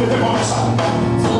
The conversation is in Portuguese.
Porque tem uma